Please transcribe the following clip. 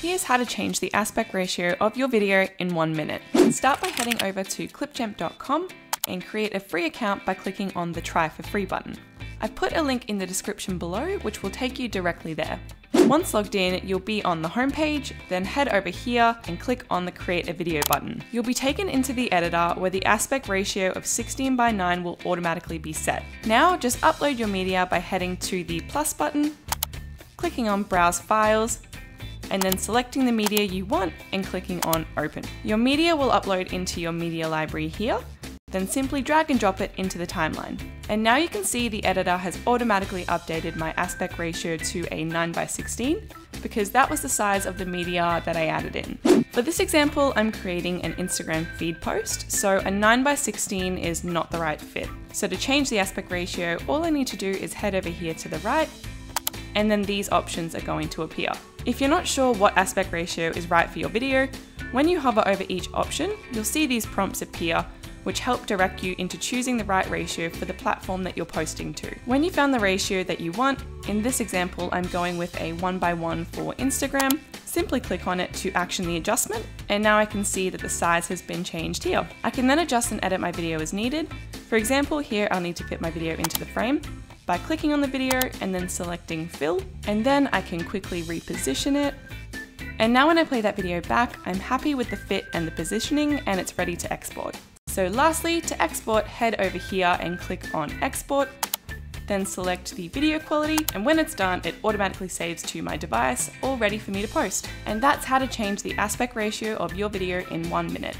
Here's how to change the aspect ratio of your video in one minute. Start by heading over to clipchamp.com and create a free account by clicking on the try for free button. I've put a link in the description below which will take you directly there. Once logged in, you'll be on the homepage, then head over here and click on the create a video button. You'll be taken into the editor where the aspect ratio of 16 by 9 will automatically be set. Now just upload your media by heading to the plus button, clicking on browse files, and then selecting the media you want and clicking on open. Your media will upload into your media library here, then simply drag and drop it into the timeline. And now you can see the editor has automatically updated my aspect ratio to a 9 by 16 because that was the size of the media that I added in. For this example, I'm creating an Instagram feed post, so a 9 by 16 is not the right fit. So to change the aspect ratio, all I need to do is head over here to the right, and then these options are going to appear. If you're not sure what aspect ratio is right for your video, when you hover over each option, you'll see these prompts appear which help direct you into choosing the right ratio for the platform that you're posting to. When you found the ratio that you want, in this example I'm going with a 1 by 1 for Instagram, simply click on it to action the adjustment, and now I can see that the size has been changed here. I can then adjust and edit my video as needed. For example, here I'll need to fit my video into the frame, by clicking on the video and then selecting fill, and then I can quickly reposition it. And now when I play that video back, I'm happy with the fit and the positioning and it's ready to export. So lastly, to export, head over here and click on export, then select the video quality, and when it's done, it automatically saves to my device, all ready for me to post. And that's how to change the aspect ratio of your video in one minute.